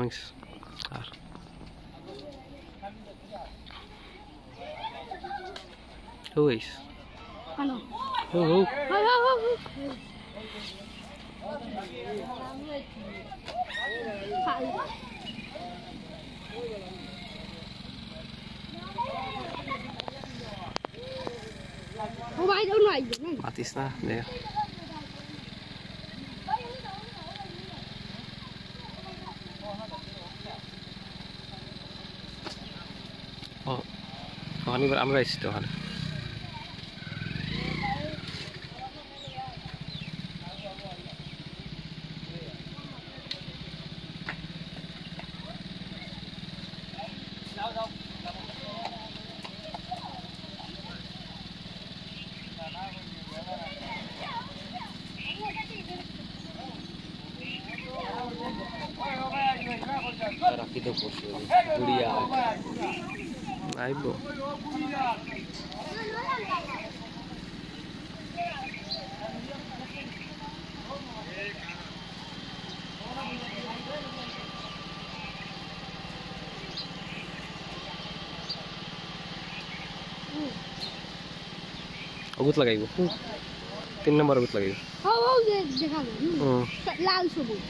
guys. Ar. Oh, oh. Ay, ay, ay, Wat is dat nee. Oh, ini beramurai situ kan. রাখিতে পড়ছে গুড়িয়া Aib. Ugut লাগাইব তিন নম্বর উগুত লাগাইব Oh, oh, de- দেখালো হুম। হুম লাল সবুজ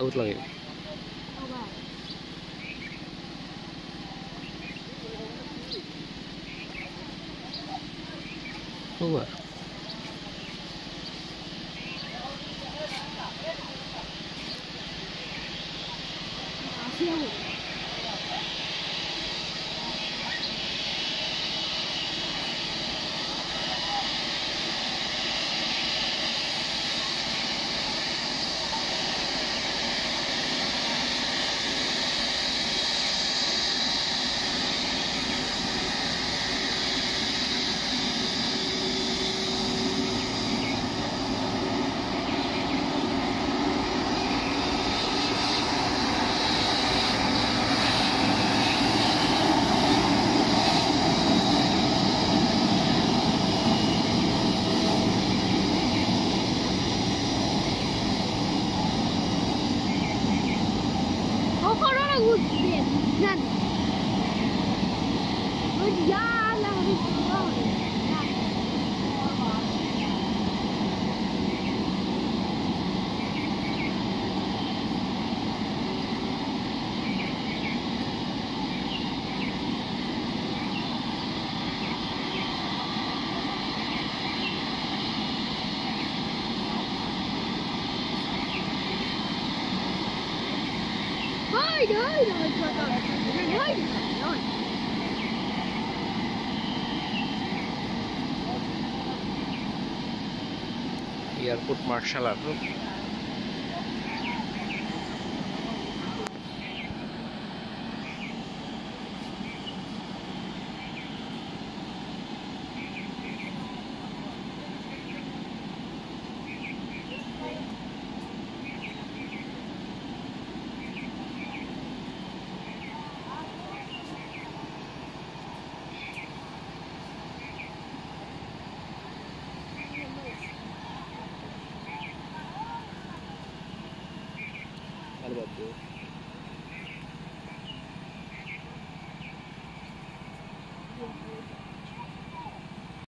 উগুত লাগাইব 哦。лучше. Надо. Вот я. Nein, nein, nein, nein, nein, nein. Airport martial art ভালো ভাববো